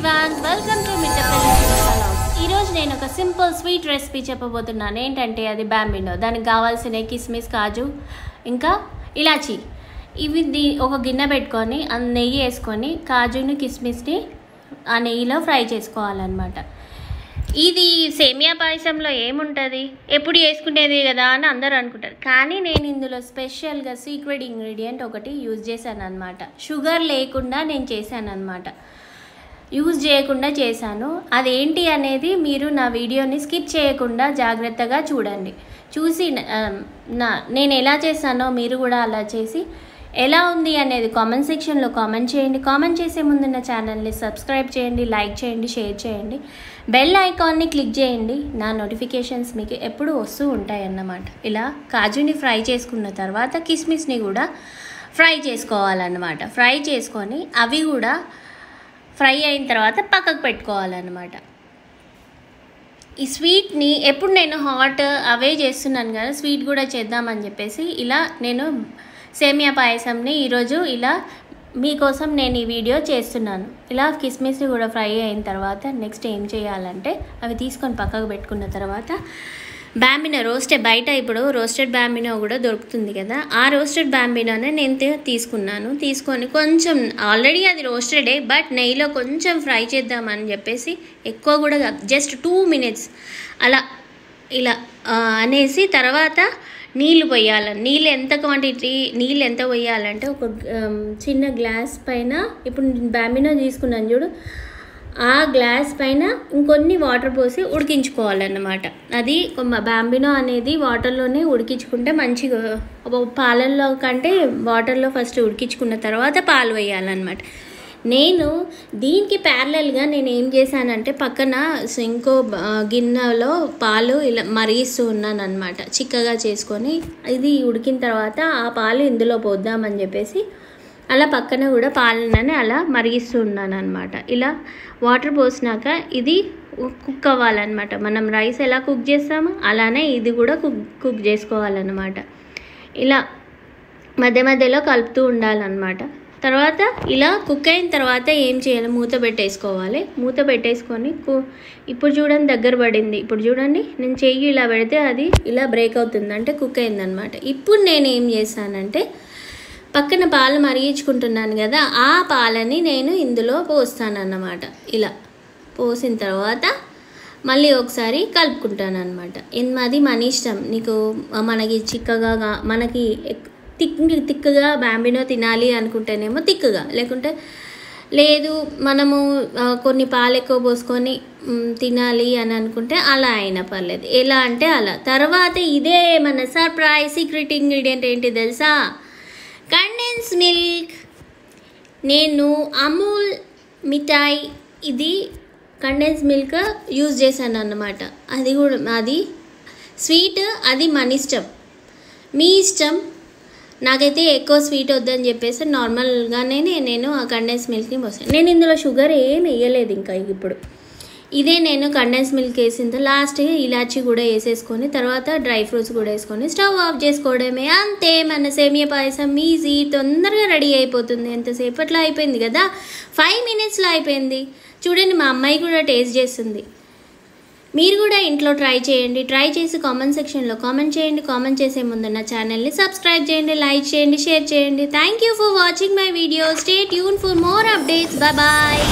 Advance welcome to Mittapalli ఈరోజు నేను ఒక సింపుల్ స్వీట్ రెసిపీ చెప్పబోతున్నాను. ఏంటంటే అది బ్యాంబినో దానికి కావాల్సిన కిస్మిస్ కాజు ఇంకా ఇలాచి. ఇవి దీ ఒక గిన్నె పెట్టుకొని నెయ్యి వేసుకొని కాజుని కిస్మిస్ని ఆ నెయ్యిలో ఫ్రై చేసుకోవాలన్నమాట. ఇది సేమియా పాయసంలో ఏముంటుంది? ఎప్పుడు చేసుకునేది కదా అని అందరూ అనుకుంటారు. కానీ నేను ఇందులో స్పెషల్గా సీక్రెట్ ఇంగ్రీడియంట్ ఒకటి యూజ్ చేశాను అనమాట షుగర్ లేకుండా నేను చేశాను అనమాట యూజ్ చేయకుండా చేశాను. అదేంటి అనేది మీరు నా వీడియోని స్కిప్ చేయకుండా జాగ్రత్తగా చూడండి. చూసి నా నేను ఎలా చేశానో మీరు కూడా అలా చేసి ఎలా ఉంది అనేది కామెంట్ సెక్షన్లో కామెంట్ చేయండి. కామెంట్ చేసే ముందు నా ఛానల్ని సబ్స్క్రైబ్ చేయండి లైక్ చేయండి షేర్ చేయండి. బెల్ ఐకాన్ని క్లిక్ చేయండి. నా నోటిఫికేషన్స్ మీకు ఎప్పుడు వస్తూ ఉంటాయి అన్నమాట ఇలా కాజుని ఫ్రై చేసుకున్న తర్వాత కిస్మిస్ని కూడా ఫ్రై చేసుకోవాలన్నమాట. ఫ్రై చేసుకొని అవి కూడా ఫ్రై అయిన తర్వాత పక్కకు పెట్టుకోవాలన్నమాట. ఈ స్వీట్ని ఎప్పుడు నేను హాట్ అవే చేస్తున్నాను కదా స్వీట్ కూడా చేద్దామని చెప్పేసి ఇలా నేను సేమియా పాయసంని ఈరోజు ఇలా మీకోసం నేను ఈ వీడియో చేస్తున్నాను. ఇలా కిస్మిస్ని కూడా ఫ్రై అయిన తర్వాత నెక్స్ట్ ఏం చేయాలంటే అవి తీసుకొని పక్కకు పెట్టుకున్న తర్వాత బ్యాంబినో రోస్టెడ్ బయట ఇప్పుడు రోస్టెడ్ బ్యాంబినో కూడా దొరుకుతుంది కదా. ఆ రోస్టెడ్ బ్యాంబినోనే నేను తీసుకున్నాను. తీసుకొని కొంచెం ఆల్రెడీ అది రోస్టెడే బట్ నెయ్యిలో కొంచెం ఫ్రై చేద్దామని చెప్పేసి ఎక్కువ కూడా జస్ట్ టూ మినిట్స్ అలా ఇలా అనేసి తర్వాత నీళ్ళు పోయాలి. నీళ్ళు ఎంత క్వాంటిటీ నీళ్ళు ఎంత పోయాలంటే ఒక చిన్న గ్లాస్ పైన ఇప్పుడు బ్యాంబినో తీసుకున్నాను చూడు. ఆ గ్లాస్ పైన ఇంకొన్ని వాటర్ పోసి ఉడికించుకోవాలన్నమాట. అది బాంబినో బ్యాంబినో అనేది వాటర్లోనే ఉడికించుకుంటే మంచిగా పాలల్లో కంటే వాటర్లో ఫస్ట్ ఉడికించుకున్న తర్వాత పాలు వేయాలన్నమాట. నేను దీనికి ప్యారలల్గా నేను ఏం చేశానంటే పక్కన ఇంకో గిన్నెలో పాలు ఇలా మరిగిస్తూ ఉన్నాను అనమాట చిక్కగా చేసుకొని ఇది ఉడికిన తర్వాత ఆ పాలు ఇందులో పోద్దామని చెప్పేసి అలా పక్కన కూడా పాలనని అలా మరిగిస్తూ ఉన్నాను అనమాట ఇలా వాటర్ పోసినాక ఇది కుక్ అవ్వాలన్నమాట. మనం రైస్ ఎలా కుక్ చేస్తామో అలానే ఇది కూడా కుక్ కుక్ చేసుకోవాలన్నమాట. ఇలా మధ్య మధ్యలో కలుపుతూ ఉండాలన్నమాట. తర్వాత ఇలా కుక్ అయిన తర్వాత ఏం చేయాలి? మూత పెట్టేసుకోవాలి. మూత పెట్టేసుకొని కు- ఇప్పుడు చూడండి దగ్గర పడింది. ఇప్పుడు చూడండి నేను చెయ్యి ఇలా పెడితే అది ఇలా బ్రేక్ అవుతుంది. అంటే కుక్ అయిందనమాట ఇప్పుడు నేను ఏం చేశానంటే పక్కన పాలు మరిగించుకుంటున్నాను కదా ఆ పాలని నేను ఇందులో పోస్తానన్నమాట. ఇలా పోసిన తర్వాత మళ్ళీ ఒకసారి కలుపుకుంటాను అనమాట అది మన ఇష్టం. నీకు మనకి చిక్కగా మనకి తిక్ తిక్కగా బ్యాంబినో తినాలి అనుకుంటేనేమో తిక్కగా. లేకుంటే లేదు మనము కొన్ని పాలు ఎక్కువ పోసుకొని తినాలి అని అనుకుంటే అలా అయినా పర్లేదు. ఎలా అంటే అలా. తర్వాత ఇదే మన సర్ప్రైజ్ సీక్రెట్ ఇంగ్రీడియంట్ ఏంటి తెలుసా? Condense milk. నేను అమూల్ మిఠాయి ఇది కండెన్స్ మిల్క్ యూజ్ చేశాను అన్నమాట. అది కూడా అది స్వీట్ అది మన ఇష్టం. మీ ఇష్టం? నాకైతే ఎక్కువ స్వీట్ వద్దని చెప్పేసి నార్మల్గానే నేను ఆ కండెన్స్ మిల్క్ని పోసాను. నేను ఇందులో షుగర్ ఏం వేయలేదు ఇంకా ఇప్పుడు. ఇదే నేను కండెన్స్ మిల్క్ వేసిన లాస్ట్ ఇలాచి కూడా వేసేసుకొని తర్వాత డ్రై ఫ్రూట్స్ కూడా వేసుకొని స్టవ్ ఆఫ్ చేసుకోవడమే. అంతే మన సేమియా పాయసం ఈజీ తొందరగా రెడీ అయిపోతుంది. ఎంతసేపట్లో అయిపోయింది కదా? ఫైవ్ మినిట్స్లో అయిపోయింది. చూడండి మా అమ్మాయి కూడా టేస్ట్ చేస్తుంది. మీరు కూడా ఇంట్లో ట్రై చేయండి. ట్రై చేసి కామెంట్ సెక్షన్లో కామెంట్ చేయండి. కామెంట్ చేసే ముందు నా ఛానల్ని సబ్స్క్రైబ్ చేయండి. లైక్ చేయండి షేర్ చేయండి. Thank you for watching my video stay tune for more updates bye